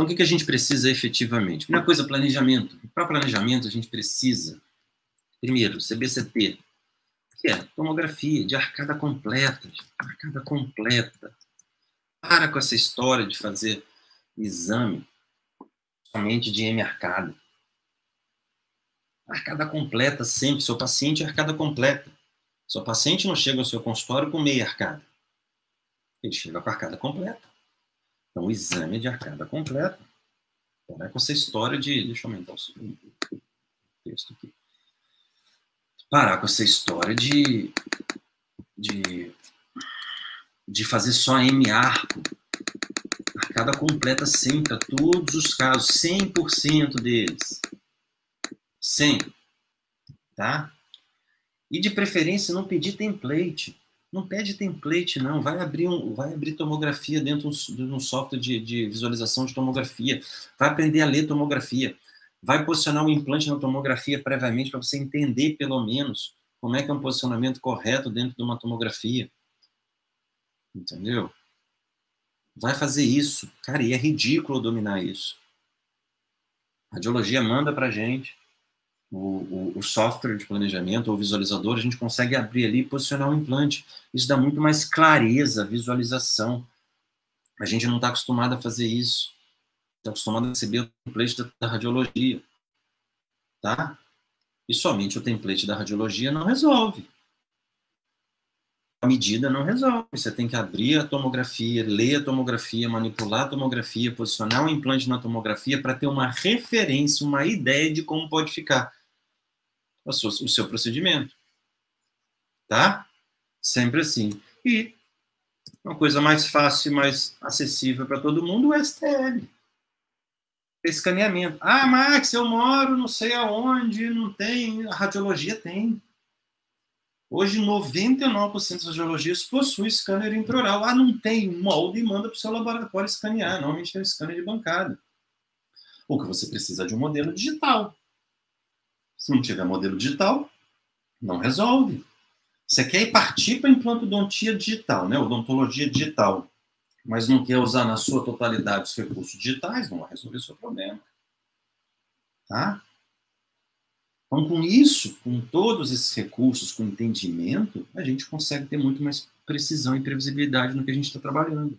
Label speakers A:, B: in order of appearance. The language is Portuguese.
A: Então, o que, que a gente precisa efetivamente? Primeira coisa, planejamento. Para planejamento, a gente precisa, primeiro, CBCT, que é tomografia de arcada completa, arcada completa. Para com essa história de fazer exame somente de M arcada. Arcada completa sempre, seu paciente é arcada completa. Seu paciente não chega ao seu consultório com meia arcada. Ele chega com a arcada completa. Então, o exame é de arcada completa. Para com essa história de. Deixa eu aumentar o texto aqui. Parar com essa história de. de, de fazer só M arco. Arcada completa sempre, todos os casos, 100% deles. 100. Tá? E de preferência não pedir template. Não pede template, não. Vai abrir, um, vai abrir tomografia dentro de um software de, de visualização de tomografia. Vai aprender a ler tomografia. Vai posicionar um implante na tomografia previamente para você entender, pelo menos, como é que é um posicionamento correto dentro de uma tomografia. Entendeu? Vai fazer isso. Cara, e é ridículo dominar isso. A radiologia manda para gente o, o, o, software de planejamento ou visualizador, a gente consegue abrir ali e posicionar o implante. Isso dá muito mais clareza, visualização. A gente não está acostumado a fazer isso. Está acostumado a receber o template da, da radiologia. Tá? E somente o template da radiologia não resolve. A medida não resolve. Você tem que abrir a tomografia, ler a tomografia, manipular a tomografia, posicionar o implante na tomografia para ter uma referência, uma ideia de como pode ficar sua, o seu procedimento. Tá? Sempre assim. E uma coisa mais fácil e mais acessível para todo mundo, o STL. Escaneamento. Ah, Max, eu moro não sei aonde, não tem. A radiologia tem. Hoje, 99% das radiologias possuem scanner intraoral. Ah, não tem, molde e manda para o seu laboratório escanear. Normalmente tem um scanner de bancada. O que você precisa de um modelo digital. Não tiver modelo digital, não resolve. Você quer partir para implantodontia digital, né? odontologia digital, mas não quer usar na sua totalidade os recursos digitais, não vai resolver o seu problema. Tá? Então, com isso, com todos esses recursos, com entendimento, a gente consegue ter muito mais precisão e previsibilidade no que a gente está trabalhando.